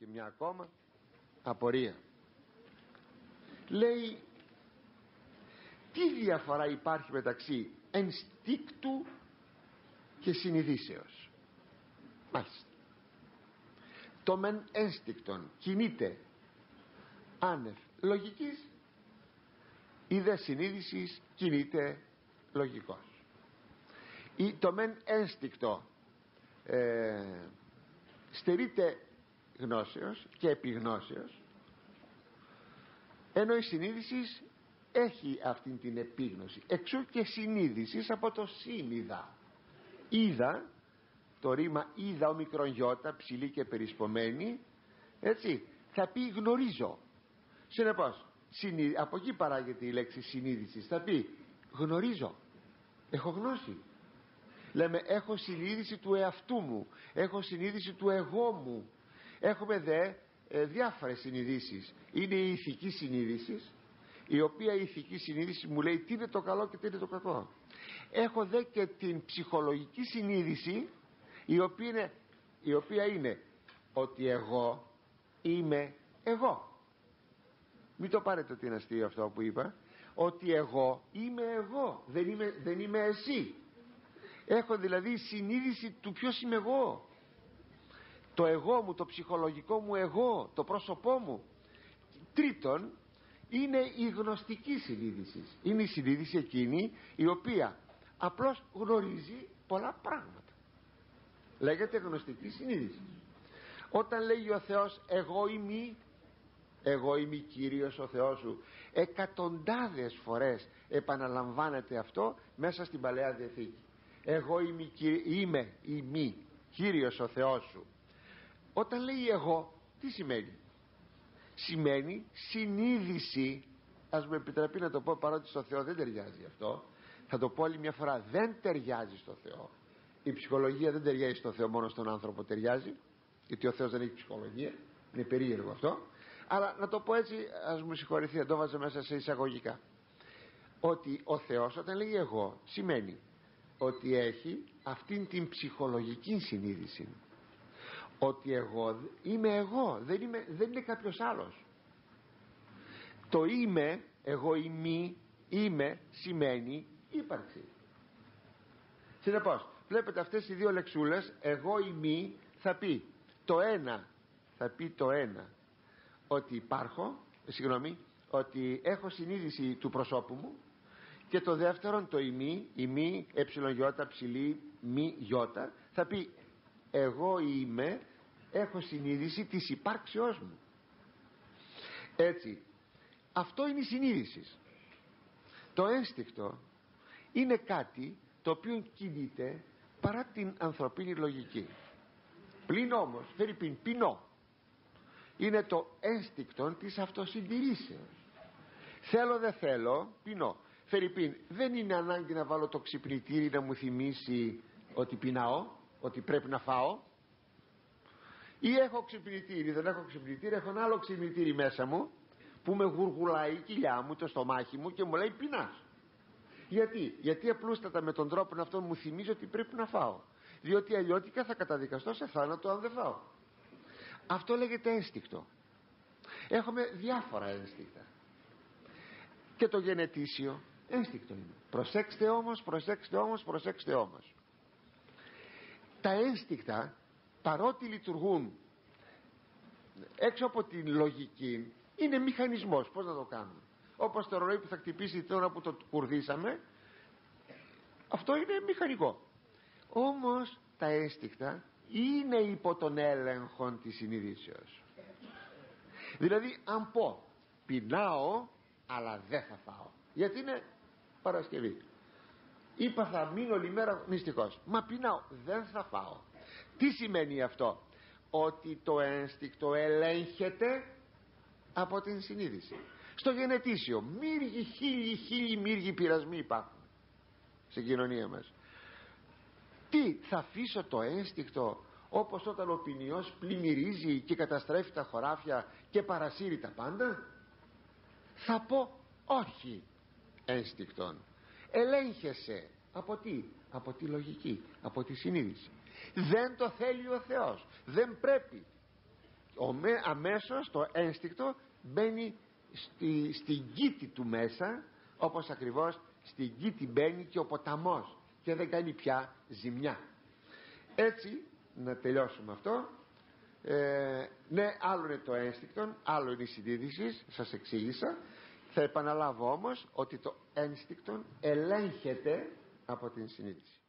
και μια ακόμα απορία. Λέει τι διαφορά υπάρχει μεταξύ ενστίκτου και συνειδήσεως; Μάλιστα. Το μεν ένστικτον κινείται άνευ λογικής η δε συνείδησης κινείται λογικός. Ή το μεν ένστικτο ε, στερείται γνώσεως και επιγνώσεως ενώ η συνείδησης έχει αυτήν την επίγνωση. Εξού και συνείδησης από το σύνειδα. Είδα το ρήμα είδα ο μικρογιώτα ψηλή και περισπομένη έτσι θα πει γνωρίζω. Συνεπώς από εκεί παράγεται η λέξη συνείδησης. Θα πει γνωρίζω έχω γνώση. Λέμε έχω συνείδηση του εαυτού μου έχω συνείδηση του εγώ μου έχουμε δε ε, διάφορες συνειδήσεις. Είναι η ηθική συνείδησης η οποία η ηθική συνείδηση μου λέει τι είναι το καλό και τι είναι το κακό. Έχω δε και την ψυχολογική συνείδηση η οποία είναι, η οποία είναι ότι εγώ είμαι εγώ. Μην το πάρετε ότι είναι αστείο αυτό που είπα ότι εγώ είμαι εγώ δεν είμαι, δεν είμαι εσύ. Έχω δηλαδή συνείδηση του ποιος είμαι εγώ το εγώ μου, το ψυχολογικό μου εγώ, το πρόσωπό μου. Τρίτον είναι η γνωστική συνείδηση. Είναι η συνείδηση εκείνη η οποία απλώς γνωρίζει πολλά πράγματα. Λέγεται γνωστική συνείδηση. Όταν λέγει ο Θεός εγώ είμαι εγώ είμαι Κύριος ο Θεός σου εκατοντάδες φορές επαναλαμβάνεται αυτό μέσα στην Παλαιά Διαθήκη. Εγώ είμαι, είμαι, είμαι Κύριος ο Θεός σου όταν λέει εγώ τι σημαίνει; Σημαίνει συνείδηση. Ας μου επιτραπεί να το πω παρότι στο Θεό δεν ταιριάζει αυτό θα το πω άλλη μια φορά δεν ταιριάζει στο Θεό. Η ψυχολογία δεν ταιριάζει στο Θεό μόνο στον άνθρωπο ταιριάζει γιατί ο Θεός δεν έχει ψυχολογία είναι περίεργο αυτό. Αλλά να το πω έτσι ας μου συγχωρηθεί το βάζω μέσα σε εισαγωγικά. Ότι ο Θεός όταν λέει εγώ σημαίνει ότι έχει αυτήν την ψυχολογική συνείδηση ότι εγώ είμαι εγώ δεν, είμαι, δεν είναι κάποιος άλλος. Το είμαι εγώ είμαι είμαι σημαίνει ύπαρξη. Συνεπώς βλέπετε αυτές οι δύο λεξούλες εγώ είμαι θα πει το ένα θα πει το ένα ότι υπάρχω συγγνώμη ότι έχω συνείδηση του προσώπου μου και το δεύτερο το ημί ημί ε ψηλή μη γιώτα θα πει εγώ είμαι έχω συνείδηση της υπάρξεώς μου. Έτσι αυτό είναι η συνείδηση. Το ένστικτο είναι κάτι το οποίο κινείται παρά την ανθρωπίνη λογική. Πλην όμως φέρει πιν πεινό είναι το ένστικτο της αυτοσυντηρήσεως. Θέλω δεν θέλω πεινώ. Φερρυπίν δεν είναι ανάγκη να βάλω το ξυπνητήρι να μου θυμίσει ότι πεινάω ότι πρέπει να φάω ή έχω ξυπνητήρι δεν έχω ξυπνητήρι έχω ένα άλλο ξυπνητήρι μέσα μου που με γουργουλάει η κοιλιά μου το στομάχι μου και μου λέει πεινάς γιατί, γιατί απλούστατα με τον τρόπο αυτό μου θυμίζει ότι πρέπει να φάω. Διότι αλλιώτικα θα καταδικαστώ σε θάνατο αν δεν φάω. Αυτό λέγεται ένστικτο. Έχουμε διάφορα ένστικτα. Και το γενετήσιο ένστικτο είναι. Προσέξτε όμως, προσέξτε όμως, προσέξτε όμως τα ένστικτα παρότι λειτουργούν έξω από την λογική είναι μηχανισμός. Πως να το κάνουμε; Όπως το ρολόι που θα χτυπήσει τώρα που το κουρδίσαμε αυτό είναι μηχανικό. Όμως τα ένστικτα είναι υπό τον έλεγχο της συνειδήσεως. Δηλαδή αν πω πεινάω αλλά δεν θα φάω γιατί είναι Παρασκευή. Είπα θα μείνω όλη μέρα νηστικός μα πεινάω δεν θα φάω τι σημαίνει αυτό; Ότι το ένστικτο ελέγχεται από την συνείδηση. Στο γενετήσιο μύργοι χίλιοι χίλιοι μύργοι πειρασμοί υπάρχουν στην κοινωνία μας. Τι θα αφήσω το ένστικτο όπως όταν ο ποινιός πλημμυρίζει και καταστρέφει τα χωράφια και παρασύρει τα πάντα; Θα πω όχι ένστικτον. Ελέγχεσαι. Από τι; Από τη λογική από τη συνείδηση δεν το θέλει ο Θεός. Δεν πρέπει. Αμέσως το ένστικτο μπαίνει στη, στην κήτη του μέσα όπως ακριβώς στην κήτη μπαίνει και ο ποταμός και δεν κάνει πια ζημιά. Έτσι να τελειώσουμε αυτό ε, ναι άλλο είναι το ένστικτο άλλο είναι η συνείδηση σας εξήγησα. Θα επαναλάβω όμως ότι το ένστικτο ελέγχεται από την συνείδηση